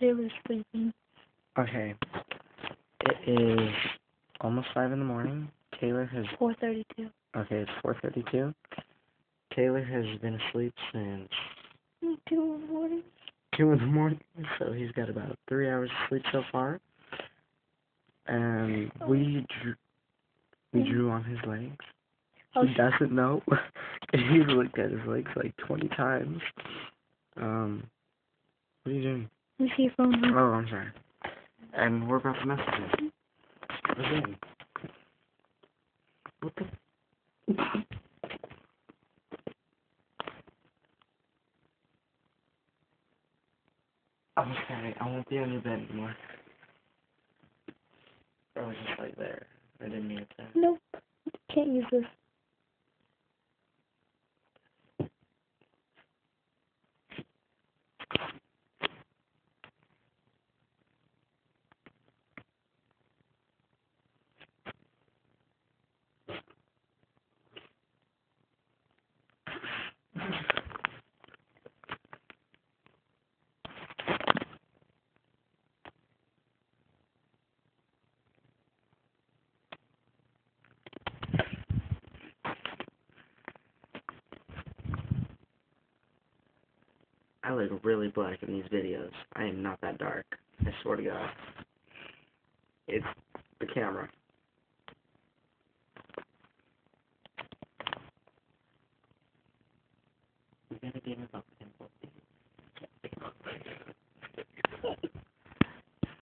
Taylor's sleeping. Okay. It is almost five in the morning. Taylor has Four thirty-two. okay, it's four thirty two. Taylor has been asleep since Two in the morning. two in the morning, so he's got about three hours of sleep so far. And we drew we drew on his legs. Oh, He doesn't know. he's looked at his legs like twenty times. Um what are you doing? Is he phone? Oh, I'm sorry. And we're about to message him. What's? What the? I'm sorry, I won't be on your bed anymore. I was just like there. I didn't mean to. Nope. Can't use this. I look really black in these videos. I am not that dark. I swear to God. It's the camera. Gotta give it up.